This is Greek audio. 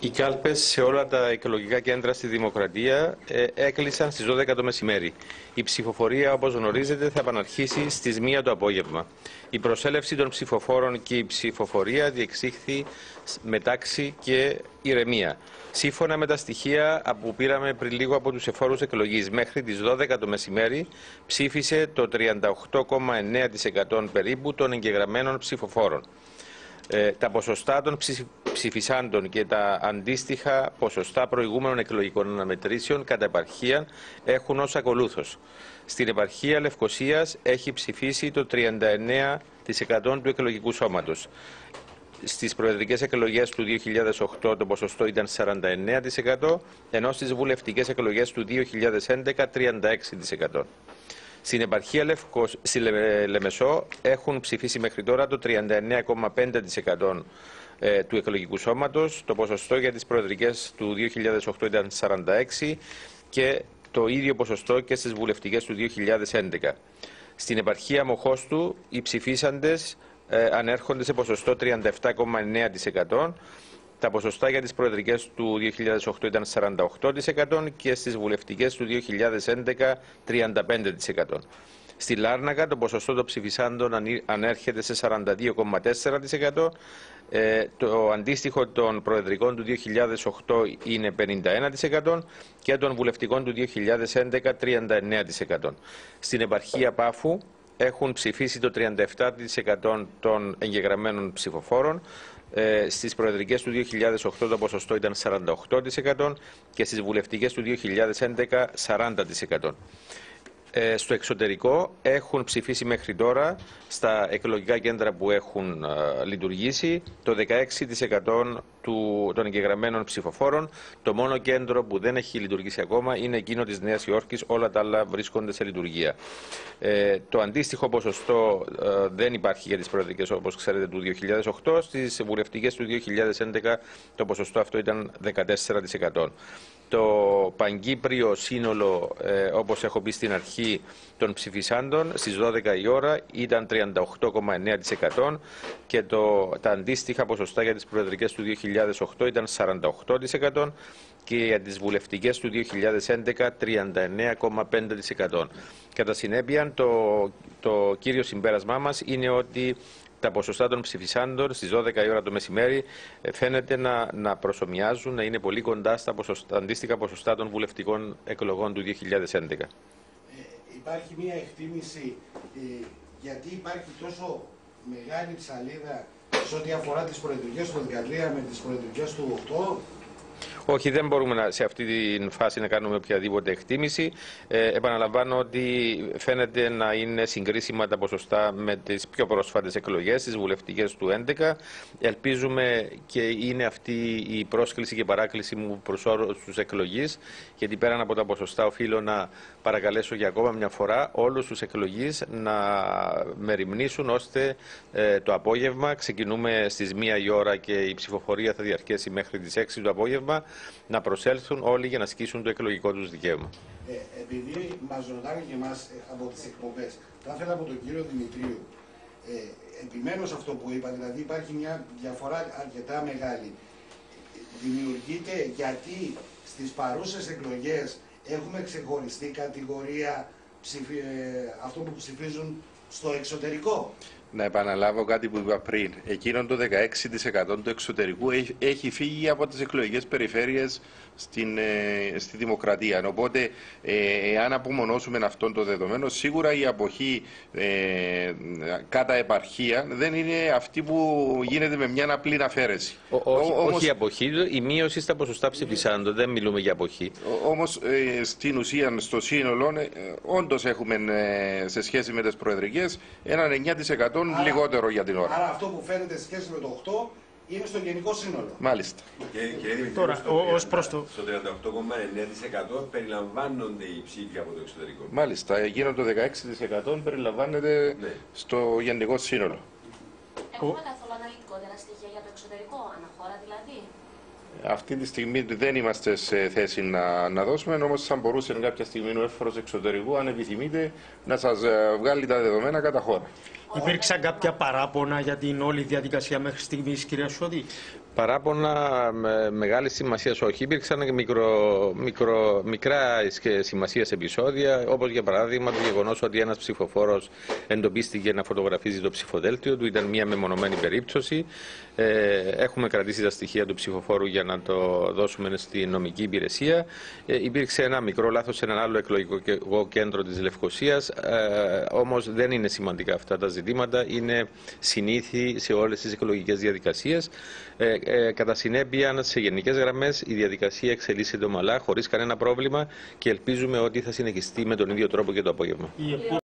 Οι κάλπες σε όλα τα εκλογικά κέντρα στη Δημοκρατία ε, έκλεισαν στις 12 το μεσημέρι. Η ψηφοφορία, όπως γνωρίζετε, θα επαναρχίσει στις 1 το απόγευμα. Η προσέλευση των ψηφοφόρων και η ψηφοφορία διεξήχθη με τάξη και ηρεμία. Σύμφωνα με τα στοιχεία που πήραμε πριν λίγο από τους εφόρους εκλογής, μέχρι τις 12 το μεσημέρι ψήφισε το 38,9% περίπου των εγγεγραμμένων ψηφοφόρων. Ε, τα ποσοστά των ψηφισάντων και τα αντίστοιχα ποσοστά προηγούμενων εκλογικών αναμετρήσεων κατά επαρχία έχουν ως ακολούθως. Στην επαρχία Λευκοσίας έχει ψηφίσει το 39% του εκλογικού σώματος. Στις προεδρικές εκλογές του 2008 το ποσοστό ήταν 49%, ενώ στις βουλευτικές εκλογές του 2011 36%. Στην επαρχία Λευκος, στη Λεμεσό έχουν ψηφίσει μέχρι τώρα το 39,5% ε, του εκλογικού σώματος. Το ποσοστό για τις προεδρικές του 2008 ήταν 46% και το ίδιο ποσοστό και στις βουλευτικές του 2011. Στην επαρχία Μοχώστου οι ψηφίσαντες ε, ανέρχονται σε ποσοστό 37,9%. Τα ποσοστά για τις προεδρικές του 2008 ήταν 48% και στις βουλευτικές του 2011 35%. Στη Λάρνακα το ποσοστό των ψηφισάντων ανέρχεται σε 42,4%. Ε, το αντίστοιχο των προεδρικών του 2008 είναι 51% και των βουλευτικών του 2011 39%. Στην επαρχία Πάφου έχουν ψηφίσει το 37% των εγγεγραμμένων ψηφοφόρων. Ε, στις προεδρικές του 2008 το ποσοστό ήταν 48% και στις βουλευτικές του 2011 40%. Ε, στο εξωτερικό έχουν ψηφίσει μέχρι τώρα στα εκλογικά κέντρα που έχουν ε, λειτουργήσει το 16% του, των εγγεγραμμένων ψηφοφόρων. Το μόνο κέντρο που δεν έχει λειτουργήσει ακόμα είναι εκείνο της Νέας Υόρκης. Όλα τα άλλα βρίσκονται σε λειτουργία. Ε, το αντίστοιχο ποσοστό δεν υπάρχει για τις προεδρικές όπως ξέρετε του 2008. Στις βουλευτικές του 2011 το ποσοστό αυτό ήταν 14% το παγκύπριο σύνολο, ε, όπως έχω πει στην αρχή, των ψηφισάντων στις 12 η ώρα ήταν 38,9% και το, τα αντίστοιχα ποσοστά για τις προεδρικές του 2008 ήταν 48% και για τις βουλευτικές του 2011 39,5%. Κατά συνέπεια, το, το κύριο συμπέρασμά μας είναι ότι τα ποσοστά των ψηφισάντων στις 12 η ώρα το μεσημέρι ε, φαίνεται να, να προσωμιάζουν, να είναι πολύ κοντά στα ποσοστά, αντίστοιχα ποσοστά των βουλευτικών εκλογών του 2011. Ε, υπάρχει μια εκτίμηση ε, γιατί υπάρχει τόσο μεγάλη ψαλίδα σε ό,τι αφορά τις προεδρικές του 2013 με τις προεδρικές του 8 όχι, δεν μπορούμε να, σε αυτή τη φάση να κάνουμε οποιαδήποτε εκτίμηση. Ε, επαναλαμβάνω ότι φαίνεται να είναι συγκρίσιμα τα ποσοστά με τις πιο πρόσφατες εκλογές, τις βουλευτικές του 2011. Ελπίζουμε και είναι αυτή η πρόσκληση και παράκληση μου προς όλου τους εκλογείς, γιατί πέραν από τα ποσοστά οφείλω να παρακαλέσω για ακόμα μια φορά όλους τους εκλογείς να μεριμνήσουν ώστε ε, το απόγευμα, ξεκινούμε στις 1 η ώρα και η ψηφοφορία θα διαρκέσει μέχρι τις 6 το απόγευμα, να προσέλθουν όλοι για να ασκήσουν το εκλογικό τους δικαίωμα. Ε, επειδή μας ρωτάνε και εμάς ε, από τις εκπομπές, θα ήθελα από τον κύριο Δημητρίου. Ε, επιμένω σε αυτό που είπα, δηλαδή υπάρχει μια διαφορά αρκετά μεγάλη. Δημιουργείται γιατί στις παρούσες εκλογές έχουμε ξεχωριστή κατηγορία ψηφι... Ε, αυτό που ψηφίζουν στο εξωτερικό. Να επαναλάβω κάτι που είπα πριν. Εκείνο το 16% του εξωτερικού έχει φύγει από τις εκλογικές περιφέρειες στην, ε, στη δημοκρατία. Οπότε, ε, αν απομονώσουμε αυτόν το δεδομένο, σίγουρα η αποχή ε, κατά επαρχία δεν είναι αυτή που γίνεται με μια απλή αφαίρεση. όχι, Όμως, όχι η αποχή, η μείωση στα ποσοστά ψηφισάντων, δεν μιλούμε για αποχή. Όμως, ε, στην ουσία, στο σύνολο, ε, όντως έχουμε ε, σε σχέση με τις προεδρικές έναν 9% λιγότερο για την ώρα. Άρα αυτό που φαίνεται σε σχέση με το 8 είναι στο γενικό σύνολο. Μάλιστα. Και, και Τώρα, στο, προς το... στο 38,9% περιλαμβάνονται οι ψήφοι από το εξωτερικό. Μάλιστα, εκείνο το 16% περιλαμβάνεται ναι. στο γενικό σύνολο. Έχουμε καθόλου αναλυτικότερα στοιχεία για το εξωτερικό, αναχώρα δηλαδή. Αυτή τη στιγμή δεν είμαστε σε θέση να, να δώσουμε, όμως θα μπορούσε κάποια στιγμή ο έφορο εξωτερικού, αν επιθυμείτε, να σας ε, βγάλει τα δεδομένα κατά χώρα. Υπήρξαν κάποια παράπονα για την όλη διαδικασία μέχρι στιγμής, κυρία Σώδη. Παράπονα με μεγάλη σημασία όχι. Υπήρξαν και μικρο, μικρο, μικρά σημασίας επεισόδια, όπως για παράδειγμα το γεγονός ότι ένας ψηφοφόρος εντοπίστηκε να φωτογραφίζει το ψηφοδέλτιο του. Ήταν μια μεμονωμένη περίπτωση. Ε, έχουμε κρατήσει τα στοιχεία του ψηφοφόρου για να το δώσουμε στη νομική υπηρεσία. Ε, υπήρξε ένα μικρό λάθος σε ένα άλλο εκλογικό κέντρο της Λευκοσίας. Ε, Όμως δεν είναι σημαντικά αυτά τα ζητήματα. Είναι συνήθι σε όλες τις εκλογικές διαδικασίες. Ε, ε, κατά συνέπεια, σε γενικές γραμμές, η διαδικασία εξελίσσεται ομαλά, χωρίς κανένα πρόβλημα και ελπίζουμε ότι θα συνεχιστεί με τον ίδιο τρόπο και το απόγευμα.